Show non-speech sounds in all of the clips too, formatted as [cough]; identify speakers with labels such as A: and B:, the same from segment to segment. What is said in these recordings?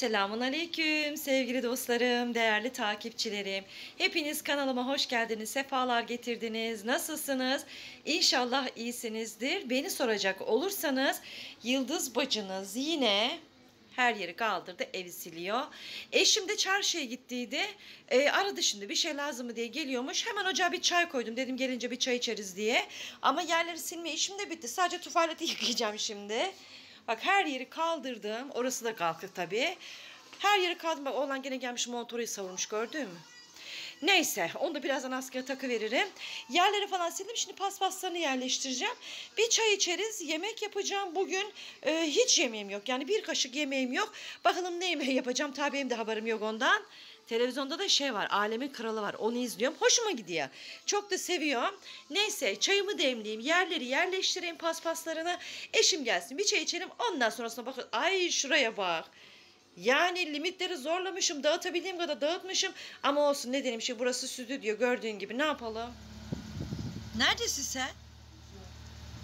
A: Selamun Aleyküm sevgili dostlarım, değerli takipçilerim. Hepiniz kanalıma hoş geldiniz, sefalar getirdiniz. Nasılsınız? İnşallah iyisinizdir. Beni soracak olursanız Yıldız bacınız yine her yeri kaldırdı, evi siliyor. Eşim de çarşıya gittiydi. E, aradı şimdi bir şey lazım mı diye geliyormuş. Hemen ocağa bir çay koydum. Dedim gelince bir çay içeriz diye. Ama yerleri silme işim de bitti. Sadece tuvaleti [laughs] yıkayacağım şimdi. Bak her yeri kaldırdım. Orası da kalktı tabii. Her yeri kaldırdım. Bak oğlan gene gelmiş motoru savurmuş gördün mü? Neyse onu da birazdan askıya takı veririm. Yerleri falan sildim. Şimdi paspaslarını yerleştireceğim. Bir çay içeriz. Yemek yapacağım. Bugün e, hiç yemeğim yok. Yani bir kaşık yemeğim yok. Bakalım ne yemeği yapacağım. Tabii benim de haberim yok ondan. Televizyonda da şey var. Alemin Kralı var. Onu izliyorum. Hoşuma gidiyor. Çok da seviyorum. Neyse çayımı demleyeyim. Yerleri yerleştireyim paspaslarını. Eşim gelsin. Bir çay içelim. Ondan sonrasına bakın. Ay şuraya bak. Yani limitleri zorlamışım. Dağıtabildiğim kadar dağıtmışım. Ama olsun ne dedim şey burası stüdyo gördüğün gibi. Ne yapalım? Neredesin sen?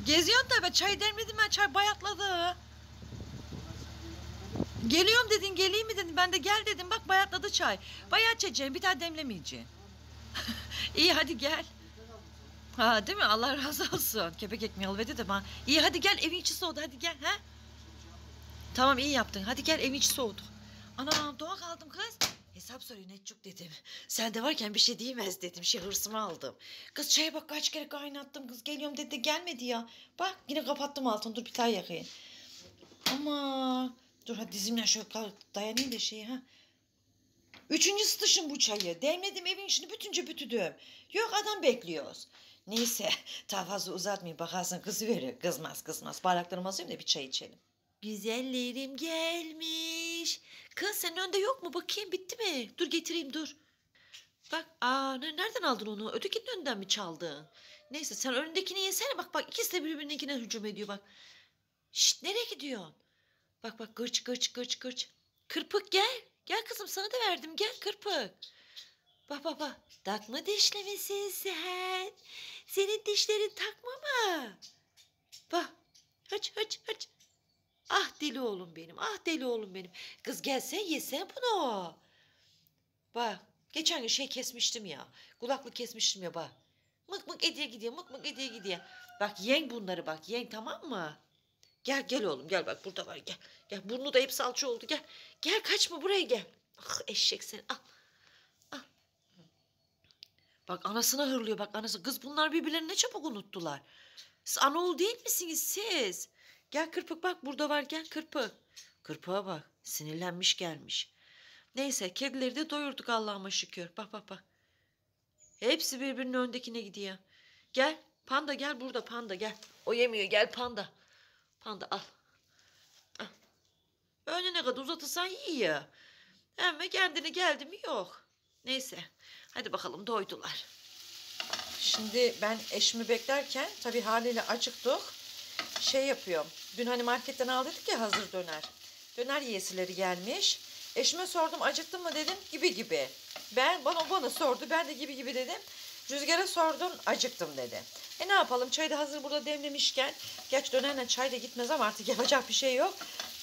A: Geziyorsun ben çay demledim ben çay bayatladı. Geliyorum dedin geleyim mi dedin ben de gel dedim bak bayatladı çay. Bayat çekeceğim bir daha demlemeyeceğim. [laughs] İyi hadi gel. Ha değil mi Allah razı olsun. Kepek ekmeği alıverdi de ben. İyi hadi gel evin içi soğudu hadi gel ha. Tamam iyi yaptın hadi gel evin içi soğudu. Anam doğa kaldım kız. Hesap soruyor Netçuk dedim. Sen de varken bir şey diyemez dedim. Şey hırsımı aldım. Kız çaya bak kaç kere kaynattım. Kız geliyorum dedi de gelmedi ya. Bak yine kapattım altını. Dur bir daha yakayım. Ama dur hadi dizimle şöyle dayanayım da şeyi ha. Üçüncü ısıtışım bu çayı. Demledim evin içini bütünce bütüdüm. Yok adam bekliyoruz. Neyse [laughs] daha fazla uzatmayayım. Bakarsın kızı veriyor. Kızmaz kızmaz. Bardaklarımı hazırlayayım da bir çay içelim. Güzellerim gelmiş. Kız senin önde yok mu? Bakayım bitti mi? Dur getireyim dur. Bak aa ne- nereden aldın onu? Ötekinin önünden mi çaldın? Neyse sen önündekini yesene bak bak ikisi de birbirininkine hücum ediyor bak. Şşt nereye gidiyorsun? Bak bak gırç gırç gırç gırç. Kırpık gel. Gel kızım sana da verdim gel kırpık. Bak bak bak. Takma dişlemesin sen. Senin dişlerin takma mı? Bak. Hıç hıç hıç. Ah deli oğlum benim. Ah deli oğlum benim. Kız gelsen yesen bunu. Bak. Geçen gün şey kesmiştim ya. Kulaklık kesmiştim ya bak. Mık mık ediye gidiyor. Mık mık ediye gidiyor. Bak yen bunları bak. Yen tamam mı? Gel gel oğlum gel bak burada var gel. Gel burnu da hep salça oldu gel. Gel kaçma buraya gel. Ah eşek sen al. Al. Bak anasına hırlıyor bak anası. Kız bunlar birbirlerini ne çabuk unuttular. Siz anaoğul değil misiniz siz? Gel kırpık bak burada var gel kırpık. Kırpığa bak sinirlenmiş gelmiş. Neyse kedileri de doyurduk Allah'ıma şükür. Bak bak bak. Hepsi birbirinin öndekine gidiyor. Gel panda gel burada panda gel. O yemiyor gel panda. Panda al. Al. Önüne kadar uzatırsan yiyor. Ama kendini geldi mi yok. Neyse. Hadi bakalım doydular. Şimdi ben eşimi beklerken tabii haliyle acıktık. Şey yapıyorum. Dün hani marketten aldık ya hazır döner. Döner yiyesileri gelmiş. Eşime sordum acıktın mı dedim gibi gibi. Ben bana bana sordu ben de gibi gibi dedim. Rüzgar'a sordum acıktım dedi. E ne yapalım çayı da hazır burada demlemişken. Gerçi dönerle çay da gitmez ama artık [laughs] yapacak bir şey yok.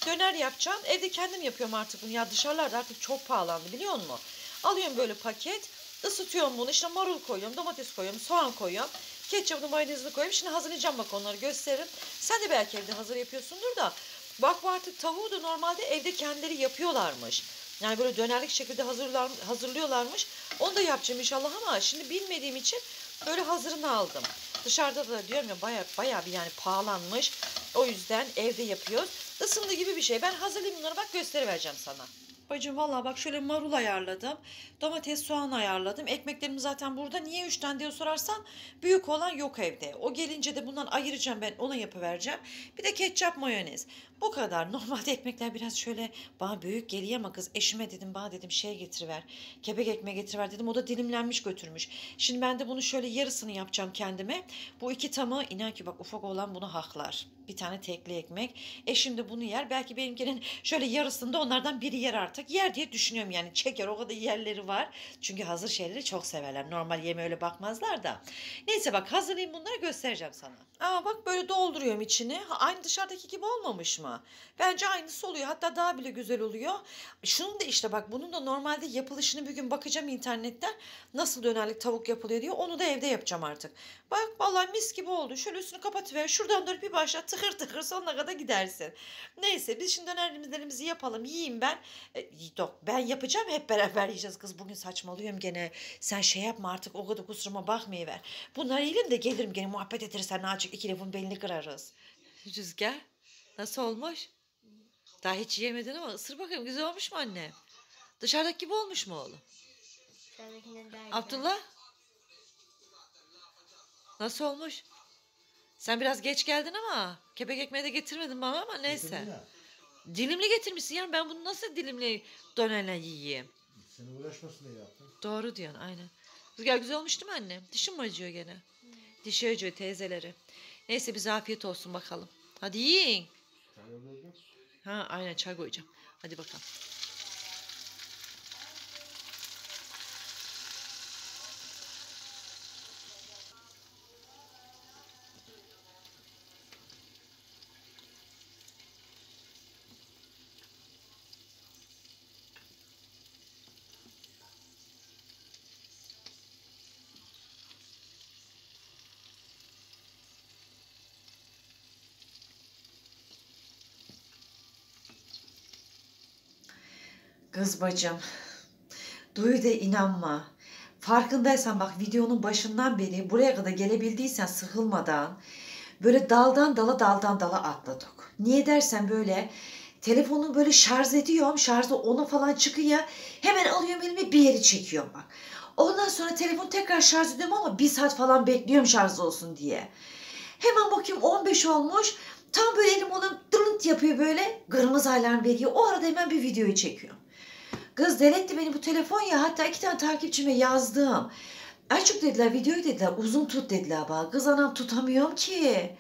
A: Döner yapacağım. Evde kendim yapıyorum artık bunu. Ya dışarılarda artık çok pahalandı biliyor musun? Alıyorum böyle paket. ısıtıyorum bunu. İşte marul koyuyorum, domates koyuyorum, soğan koyuyorum. Ketçapını, mayonezini koyuyorum. Şimdi hazırlayacağım bak onları gösteririm. Sen de belki evde hazır yapıyorsundur da. Bak bu artık tavuğu da normalde evde kendileri yapıyorlarmış. Yani böyle dönerlik şekilde hazırlar, hazırlıyorlarmış. Onu da yapacağım inşallah ama şimdi bilmediğim için böyle hazırını aldım. Dışarıda da diyorum ya baya baya bir yani pahalanmış. O yüzden evde yapıyoruz. Isındı gibi bir şey. Ben hazırlayayım bunları bak gösterivereceğim sana. Bacım valla bak şöyle marul ayarladım. Domates, soğan ayarladım. Ekmeklerim zaten burada. Niye üç tane diye sorarsan büyük olan yok evde. O gelince de bundan ayıracağım ben ona yapıvereceğim. Bir de ketçap, mayonez. Bu kadar. [laughs] Normalde ekmekler biraz şöyle bana büyük geliyor ama kız eşime dedim bana dedim şey getiriver. Kepek ekmeği getiriver dedim. O da dilimlenmiş götürmüş. Şimdi ben de bunu şöyle yarısını yapacağım kendime. Bu iki tamı inan ki bak ufak olan bunu haklar. Bir tane tekli ekmek. Eşim de bunu yer. Belki benimkinin şöyle yarısında onlardan biri yer artık. Artık yer diye düşünüyorum yani çeker o kadar yerleri var. Çünkü hazır şeyleri çok severler. Normal yeme öyle bakmazlar da. Neyse bak hazırlayayım bunları göstereceğim sana. Aa bak böyle dolduruyorum içini. Aynı dışarıdaki gibi olmamış mı? Bence aynısı oluyor. Hatta daha bile güzel oluyor. Şunun da işte bak bunun da normalde yapılışını bir gün bakacağım internetten. Nasıl dönerlik tavuk yapılıyor diye. Onu da evde yapacağım artık. Bak vallahi mis gibi oldu. Şöyle üstünü kapatıver. Şuradan dönüp bir başla tıkır tıkır sonuna kadar gidersin. Neyse biz şimdi dönerlerimizi yapalım. Yiyeyim ben. E, yok ben yapacağım hep beraber yiyeceğiz. Kız bugün saçmalıyorum gene. Sen şey yapma artık o kadar kusuruma bakmayıver. Bunları yiyelim de gelirim gene muhabbet ederiz. Sen azıcık iki lafın belini kırarız. Rüzgar nasıl olmuş? Daha hiç yemedin ama ısır bakayım güzel olmuş mu anne? Dışarıdaki gibi olmuş mu oğlum? Abdullah? Nasıl olmuş? Sen biraz geç geldin ama kepek ekmeği de getirmedin bana ama neyse. Dilimli getirmişsin yani ben bunu nasıl dilimli dönerle yiyeyim?
B: Seni uğraşmasın diye yaptım.
A: Doğru diyorsun aynen. Rüzgar güzel olmuş değil mi anne? Dişim mi acıyor gene? Dişi acıyor teyzeleri. Neyse bize afiyet olsun bakalım. Hadi yiyin. Ha aynen çay koyacağım. Hadi bakalım. Kız bacım. Duy de inanma. Farkındaysan bak videonun başından beri buraya kadar gelebildiysen sıkılmadan böyle daldan dala daldan dala atladık. Niye dersen böyle telefonu böyle şarj ediyorum. Şarjı ona falan çıkıyor. Hemen alıyorum elime bir yeri çekiyorum bak. Ondan sonra telefonu tekrar şarj ediyorum ama bir saat falan bekliyorum şarj olsun diye. Hemen bakayım 15 olmuş. Tam böyle elim ona dırınt yapıyor böyle. Kırmızı alarm veriyor. O arada hemen bir videoyu çekiyorum. Kız deletti beni bu telefon ya. Hatta iki tane takipçime yazdım. Açık dediler videoyu dediler. Uzun tut dediler bana. Kız anam tutamıyorum ki.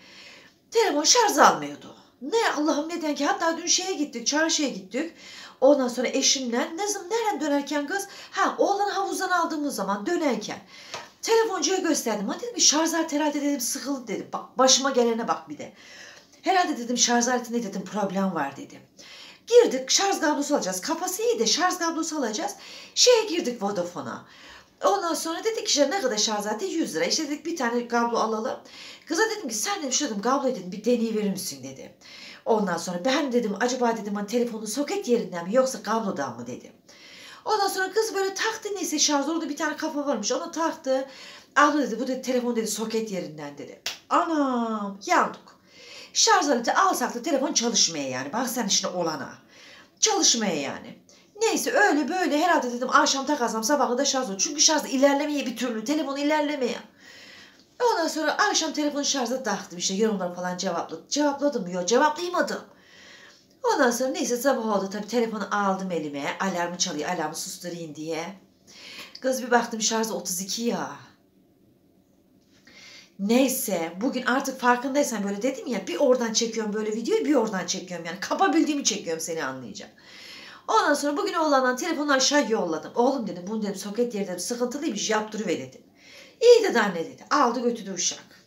A: Telefon şarj almıyordu. Ne Allah'ım neden ki? Hatta dün şeye gittik. Çarşıya gittik. Ondan sonra eşimle ne zaman nereden dönerken kız? Ha oğlanı havuzdan aldığımız zaman dönerken. Telefoncuya gösterdim. Ha dedim şarj aleti herhalde dedim sıkıldı dedim. Bak başıma gelene bak bir de. Herhalde dedim şarj aletinde dedim problem var dedim. Girdik şarj kablosu alacağız. Kafası iyi de şarj kablosu alacağız. Şeye girdik Vodafone'a. Ondan sonra dedik işte ne kadar şarj aleti 100 lira. İşte dedik bir tane kablo alalım. Kıza dedim ki sen dedim şu dedim kabloyu dedim bir deneyiverir misin dedim. Ondan sonra ben dedim acaba dedim hani telefonun soket yerinden mi yoksa kablodan mı dedim. Ondan sonra kız böyle taktı neyse şarj orada bir tane kafa varmış onu taktı. Abla dedi bu dedi telefon dedi soket yerinden dedi. Anam yandık. Şarj aleti alsak da telefon çalışmaya yani. Bak sen işte olana. Çalışmaya yani. Neyse öyle böyle herhalde dedim akşam takarsam sabahı da şarj olur. Çünkü şarj ilerlemeye bir türlü. Telefon ilerlemeye. Ondan sonra akşam telefonu şarja taktım işte yorumları falan cevapladım. Cevapladım yok cevaplayamadım. Ondan sonra neyse sabah oldu tabii telefonu aldım elime. Alarmı çalıyor alarmı susturayım diye. Kız bir baktım şarjı 32 ya. Neyse bugün artık farkındaysan böyle dedim ya bir oradan çekiyorum böyle videoyu bir oradan çekiyorum yani kapabildiğimi çekiyorum seni anlayacağım. Ondan sonra bugün oğlandan telefonu aşağı yolladım. Oğlum dedim bunu dedim soket yeri dedim sıkıntılıymış yaptırıver dedim. İyi dedi anne dedi. Aldı götürdü uşak.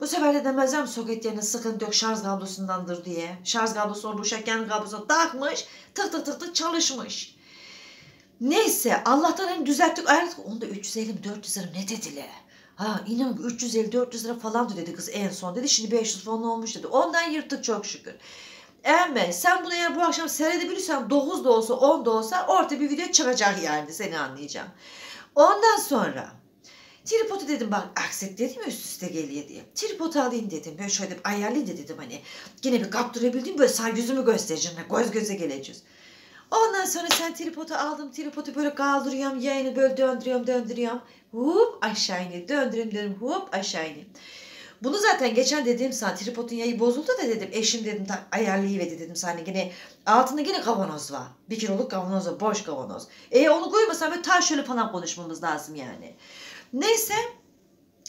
A: Bu sefer de demezler soket yerine sıkıntı yok şarj kablosundandır diye. Şarj kablosu orada uşak kendi kablosuna takmış tık tık tık tık çalışmış. Neyse Allah'tan hani düzelttik ayarladık. Onda 350 mi 400 lira ne dediler. Ha inan 350-400 lira falandı dedi kız en son dedi. Şimdi 500 falan olmuş dedi. Ondan yırttık çok şükür. Emme sen bunu eğer bu akşam seyredebilirsen 9 da olsa 10 da olsa orta bir video çıkacak yani seni anlayacağım. Ondan sonra tripodu dedim bak akset dedim üst üste geliyor diye. Tripod alayım dedim böyle şöyle bir ayarlayayım da dedim hani. Yine bir kaptırabildiğim böyle sağ yüzümü göstereceğim. Göz göze geleceğiz. Ondan sonra sen tripodu aldım. Tripodu böyle kaldırıyorum. Yayını böyle döndürüyorum döndürüyorum. Hop aşağı iniyor. Döndürüyorum dedim hop aşağı iniyor. Bunu zaten geçen dediğim sana tripodun yayı bozuldu da dedim. Eşim dedim ayarlayıverdi dedim sana yine. Altında yine kavanoz var. Bir kiloluk kavanoz var. Boş kavanoz. E onu koymasam böyle ta şöyle falan konuşmamız lazım yani. Neyse.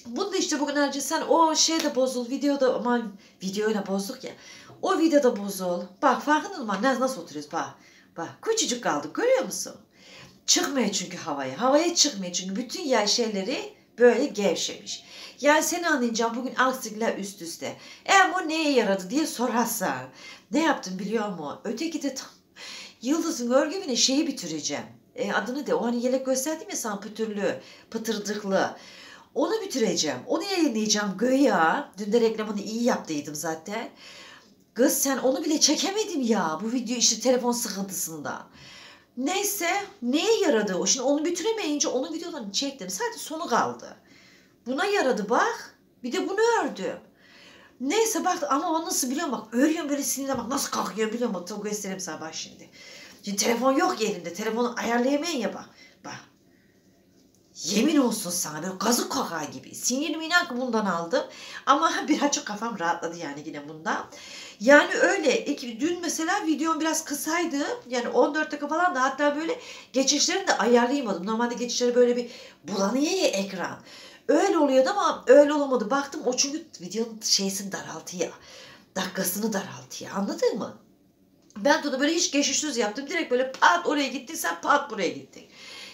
A: Bunu da işte bugün önce sen o şeyde bozul videoda ama videoyla bozduk ya. O videoda bozul. Bak farkında mı? Nasıl, nasıl oturuyoruz bak. Bak küçücük kaldık görüyor musun? Çıkmıyor çünkü havaya. Havaya çıkmıyor çünkü bütün yay şeyleri böyle gevşemiş. Yani seni anlayacağım bugün aksilikler üst üste. Eğer bu neye yaradı diye sorarsan. Ne yaptım biliyor musun? Öteki de tam Yıldız'ın örgümüne şeyi bitireceğim. E, adını de o hani yelek gösterdim ya sana pütürlü, pıtırdıklı. Onu bitireceğim. Onu yayınlayacağım göya. Dün de reklamını iyi yaptıydım zaten. Kız sen onu bile çekemedim ya. Bu video işte telefon sıkıntısında. Neyse neye yaradı o? Şimdi onu bitiremeyince onun videolarını çektim. Sadece sonu kaldı. Buna yaradı bak. Bir de bunu ördüm. Neyse bak ama o nasıl biliyor musun? Bak örüyorum böyle sinirle bak nasıl kalkıyor biliyor musun? Tabii göstereyim sana bak şimdi. Şimdi telefon yok elinde. Telefonu ayarlayamayın ya bak. Bak. Yemin olsun sana böyle gazı kakar gibi. Sinirimi inan bundan aldım. Ama [laughs] birazcık kafam rahatladı yani yine bundan. Yani öyle. Dün mesela videom biraz kısaydı. Yani 14 dakika falan da hatta böyle geçişlerini de ayarlayamadım. Normalde geçişleri böyle bir bulanıyor ya ekran. Öyle oluyordu ama öyle olamadı. Baktım o çünkü videonun şeysini daraltıyor. Dakikasını daraltıyor. Anladın mı? Ben de böyle hiç geçişsiz yaptım. Direkt böyle pat oraya gittin sen pat buraya gittin.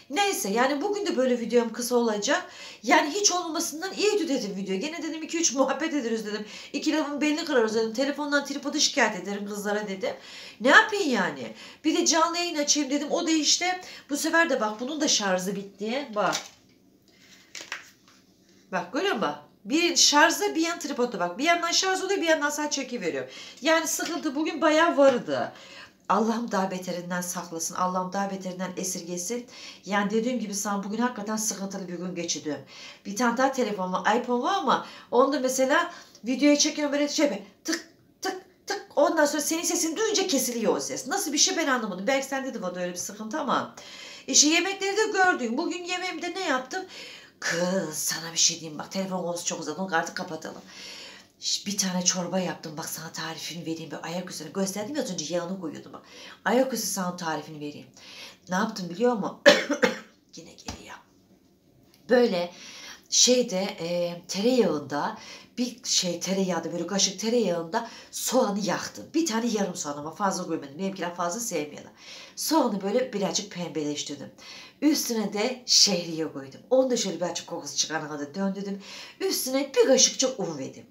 A: Neyse yani bugün de böyle videom kısa olacak. Yani hiç olmamasından iyiydi dedim video. Gene dedim 2-3 [laughs] muhabbet ederiz dedim. İki lafın belini kırarız dedim. Telefondan tripodu şikayet ederim kızlara dedim. Ne yapayım yani? Bir de canlı yayın açayım dedim. O da işte bu sefer de bak bunun da şarjı bitti. Bak. Bak görüyor musun? Bir şarjda bir yan tripoda bak. Bir yandan şarj oluyor bir yandan sadece çekiveriyor. Yani sıkıntı bugün bayağı vardı. Allah'ım daha beterinden saklasın. Allah'ım daha beterinden esirgesin. Yani dediğim gibi sana bugün hakikaten sıkıntılı bir gün geçirdim. Bir tane daha telefon var. iPhone var ama onda mesela videoyu çekiyorum böyle şey tık tık tık. Ondan sonra senin sesini duyunca kesiliyor o ses. Nasıl bir şey ben anlamadım. Belki sende de vardı öyle bir sıkıntı ama. İşte yemekleri de gördün. Bugün yemeğimde ne yaptım? Kız sana bir şey diyeyim bak telefon konusu çok uzadı onu artık kapatalım. Bir tane çorba yaptım bak sana tarifini vereyim. Böyle ayak üstüne gösterdim ya az önce yağını koyuyordum bak. Ayak üstü sana tarifini vereyim. Ne yaptım biliyor musun? [coughs] Yine geliyor. Böyle şeyde e, tereyağında bir şey tereyağında böyle kaşık tereyağında soğanı yaktım. Bir tane yarım soğan ama fazla koymadım. Benimkiler fazla sevmiyorlar. Soğanı böyle birazcık pembeleştirdim. Üstüne de şehriye koydum. Onu da şöyle birazcık kokusu çıkarana kadar döndürdüm. Üstüne bir kaşıkça un verdim.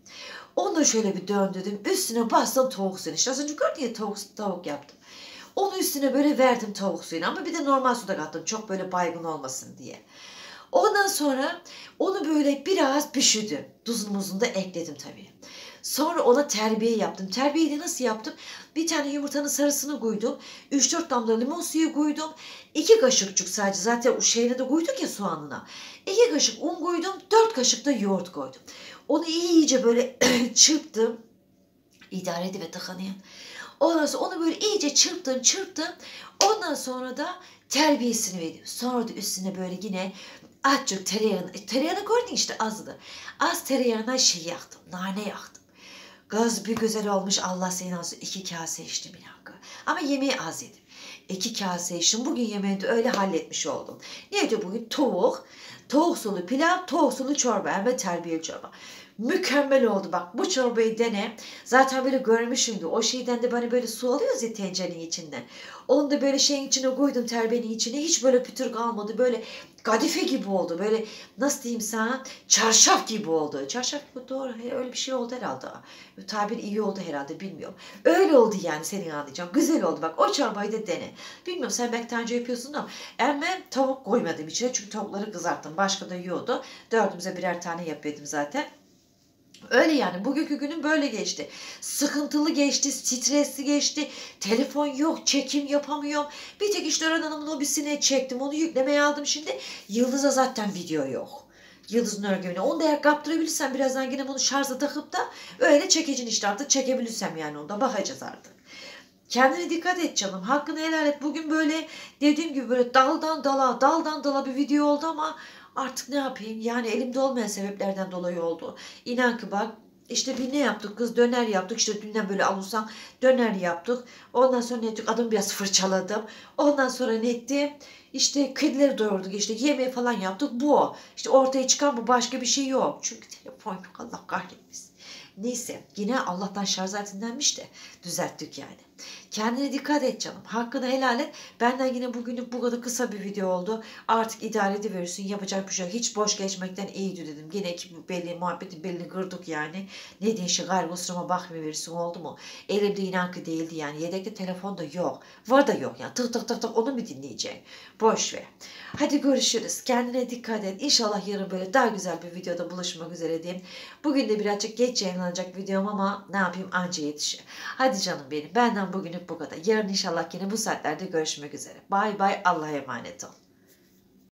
A: Onu da şöyle bir döndürdüm. Üstüne bastım tavuk suyunu. İşte az önce gördün ya tavuk, tavuk yaptım. Onu üstüne böyle verdim tavuk suyunu ama bir de normal suda kattım. Çok böyle baygın olmasın diye. Ondan sonra onu böyle biraz pişirdim. Tuzunu muzunu da ekledim tabii. Sonra ona terbiye yaptım. Terbiyeyi de nasıl yaptım? Bir tane yumurtanın sarısını koydum. 3-4 damla limon suyu koydum. 2 kaşıkçık sadece zaten o şeyine de koyduk ya soğanına. 2 kaşık un koydum. 4 kaşık da yoğurt koydum. Onu iyice böyle [clears throat] çırptım. İdare edip ve tıkanıyor. Ondan sonra onu böyle iyice çırptım çırptım. Ondan sonra da terbiyesini verdim. Sonra da üstüne böyle yine azıcık tereyağını, tereyağını koydun işte azdı. Az tereyağına şey yaktım, nane yaktım. Gaz bir güzel olmuş Allah seni alsın. iki kase içtim ya. Ama yemeği az yedim. İki kase içtim. Bugün yemeğini de öyle halletmiş oldum. Neydi bugün? Tavuk, tavuk sulu pilav, tavuk sulu çorba. Hem de terbiyeli çorba. Mükemmel oldu bak bu çorbayı dene. Zaten böyle görmüşümdü. O şeyden de bana böyle su alıyoruz ya tencerenin içinden. Onu da böyle şeyin içine koydum terbenin içine. Hiç böyle pütür kalmadı. Böyle kadife gibi oldu. Böyle nasıl diyeyim sana çarşaf gibi oldu. Çarşaf gibi doğru öyle bir şey oldu herhalde. Tabir iyi oldu herhalde bilmiyorum. Öyle oldu yani senin anlayacağım. Güzel oldu bak o çorbayı da dene. Bilmiyorum sen belki daha önce yapıyorsun ama ama tavuk koymadım içine çünkü tavukları kızarttım. Başka da yiyordu. Dördümüze birer tane yapıyordum zaten. Öyle yani bugünkü günüm böyle geçti. Sıkıntılı geçti, stresli geçti. Telefon yok, çekim yapamıyorum. Bir tek işte Ören Hanım'ın hobisini çektim. Onu yüklemeye aldım şimdi. Yıldız'a zaten video yok. Yıldız'ın örgümüne. Onu da eğer kaptırabilirsem birazdan yine bunu şarja takıp da öyle çekicin işte artık çekebilirsem yani onda bakacağız artık. Kendine dikkat et canım. Hakkını helal et. Bugün böyle dediğim gibi böyle daldan dala, daldan dala bir video oldu ama artık ne yapayım? Yani elimde olmayan sebeplerden dolayı oldu. İnan ki bak işte bir ne yaptık kız döner yaptık işte dünden böyle alusan döner yaptık. Ondan sonra ne ettik adamı biraz [laughs] fırçaladım. Ondan sonra ne ettim? İşte kedileri doyurduk işte yemeği falan yaptık bu o. İşte ortaya çıkan bu başka bir şey yok. Çünkü telefon yok Allah kahretmesin. Neyse yine Allah'tan şarj aletinden de düzelttik yani. Kendine dikkat et canım. Hakkını helal et. Benden yine bugünlük bu kadar kısa bir video oldu. Artık idare ediverirsin. Yapacak bir şey yok. Hiç boş geçmekten iyiydi dedim. Yine ekip belli, muhabbetin belli kırdık yani. Ne diyeyim şey gayrı kusuruma bakmıverirsin oldu mu? Elimde inan ki değildi yani. Yedekte telefon da yok. Var da yok yani. Tık tık tık tık onu mu dinleyeceksin? Boş ver. Hadi görüşürüz. Kendine dikkat et. İnşallah yarın böyle daha güzel bir videoda buluşmak üzere diyeyim. Bugün de birazcık geç yayınlanacak videom ama ne yapayım anca yetişir. Hadi canım benim. Benden bugünlük bu kadar. Yarın inşallah yine bu saatlerde görüşmek üzere. Bay bay. Allah'a emanet ol.